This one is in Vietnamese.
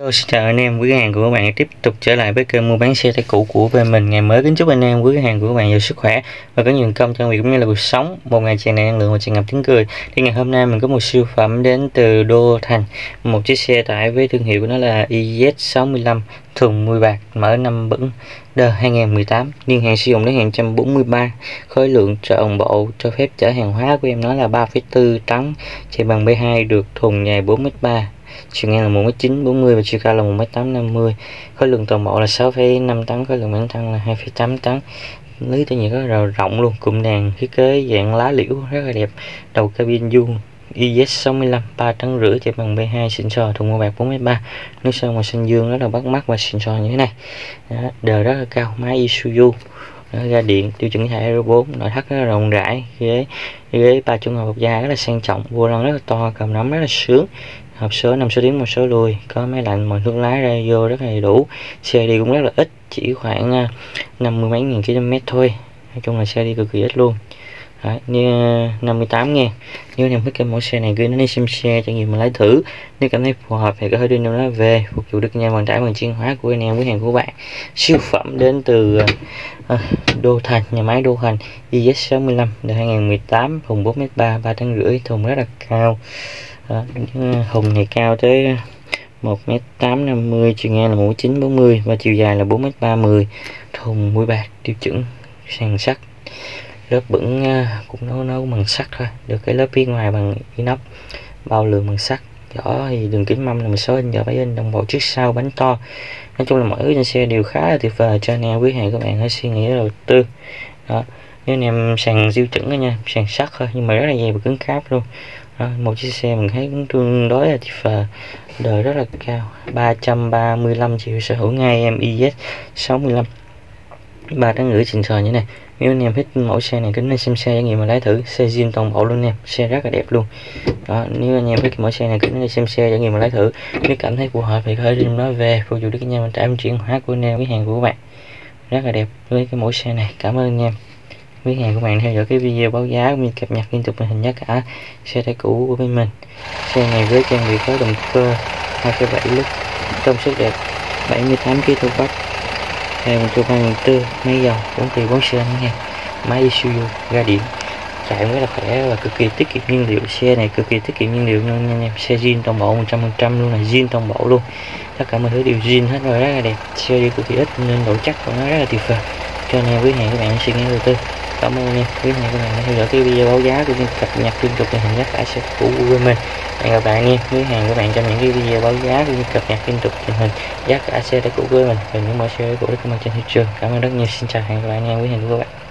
Hello, xin chào anh em. Quý hàng của các bạn tiếp tục trở lại với kênh mua bán xe tay cũ của bên mình. Ngày mới kính chúc anh em quý hàng của các bạn nhiều sức khỏe và có nhiều công trong việc cũng như là cuộc sống. Một ngày tràn đầy năng lượng và tràn ngập tiếng cười. Thì ngày hôm nay mình có một siêu phẩm đến từ Đô Thành. Một chiếc xe tải với thương hiệu của nó là IZ65 thùng 10 bạc mở năm bẩn đờ 2018 niên hạn sử dụng đến 243 khối lượng trọn bộ cho phép chở hàng hóa của em nó là 3,4 tấn chạy bằng B2 được thùng dài 4m3 chiều ngang là 1m940 và chiều cao là 1m850 khối lượng toàn bộ là 6,5 tấn khối lượng bản thân là 2,8 tấn. Lưới tự nhiên rất là rộng luôn cụm đèn thiết kế dạng lá liễu rất là đẹp. Đầu cabin vuông IS65 3 tấn rưỡi chạy bằng B2 xịn sò thùng màu bạc 4m3 nước sơn màu xanh dương rất là bắt mắt và xịn sò như thế này. Đó, đời rất là cao máy Isuzu. Đó, ra điện tiêu chuẩn thể Euro 4 nội thất rất là rộng rãi ghế ghế ba chỗ ngồi bọc da rất là sang trọng vô lăng rất là to cầm nắm rất là sướng hộp số 5 số tiến một số lùi có máy lạnh, mọi thương lái ra, vô rất là đầy đủ. Xe đi cũng rất là ít, chỉ khoảng à, 50 mấy nghìn km thôi. Nói chung là xe đi cực kỳ ít luôn. Đấy, như ờ, 58 nghe. Nếu em thích cái mẫu xe này gửi nó đi xem xe cho nhiều mà lái thử. Nếu cảm thấy phù hợp thì có thể đưa nó về phục vụ được nhà vận tải bằng chuyên hóa của anh em với hàng của bạn. Siêu phẩm đến từ uh, Đô Thành nhà máy Đô Thành IS65 đời 2018 thùng 4m3 3 tấn rưỡi thùng rất là cao. Đó, hùng này cao tới 1m850 chiều ngang là 1m940 và chiều dài là 4m30 thùng mũi bạc tiêu chuẩn sàn sắt lớp bẩn à, cũng nấu nấu bằng sắt thôi. Được cái lớp phía ngoài bằng inox bao lường bằng sắt. Vỏ thì đường kính mâm là 16 inch và 7 inch đồng bộ trước sau bánh to. Nói chung là mọi thứ trên xe đều khá là tuyệt vời. Cho anh em quý hàng các bạn hãy suy nghĩ đầu tư. Đó. Nếu anh em sàn siêu chuẩn đó nha sàn sắt thôi nhưng mà rất là dày và cứng cáp luôn. Đó, một chiếc xe mình thấy cũng tương đối là tuyệt vời. Đời rất là cao 335 triệu sở hữu ngay em IS 65 ba tháng rưỡi xịn sò như này nếu anh em thích mẫu xe này, kính anh xem xe trải nghiệm mà lái thử. Xe zin toàn bộ luôn em xe rất là đẹp luôn. Đó, nếu anh em thích mẫu xe này, kính anh xem xe trải nghiệm mà lái thử. Nếu cảm thấy phù hợp thì hãy đem nói về. Phục vụ được anh em trả em chuyển hóa của anh em với hàng của bạn. Rất là đẹp với cái mẫu xe này. Cảm ơn anh em. Quý hàng của bạn theo dõi cái video báo giá cũng như cập nhật liên tục màn hình giá cả xe tải cũ của bên mình. Xe này với trang bị có động cơ 2.7 lít trong sức đẹp 78 kg bắc 2024 máy dầu bốn kỳ bốn xe ngàn máy Isuzu ga điện chạy rất là khỏe và cực kỳ tiết kiệm nhiên liệu. Xe này cực kỳ tiết kiệm nhiên liệu nên anh em xe zin toàn bộ 100 phần trăm luôn là zin toàn bộ luôn. Tất cả mọi thứ đều zin hết rồi, rất là đẹp. Xe đi cực kỳ ít nên độ chắc của nó rất là tuyệt vời. Cho nên quý hẹn các bạn xin nghĩ đầu tư. Cảm ơn anh em quý hẹn các bạn đã theo dõi cái video báo giá của như cập nhật liên tục tình hình giá cả xe của Google mình hẹn gặp lại nha. Quý hàng các bạn trong những cái video báo giá cũng như cập nhật liên tục tình hình. Giá cả xe cũ của mình. Và những mẫu xe cũ được có trên thị trường. Cảm ơn rất nhiều. Xin chào. Hẹn gặp lại anh em quý hàng của các bạn.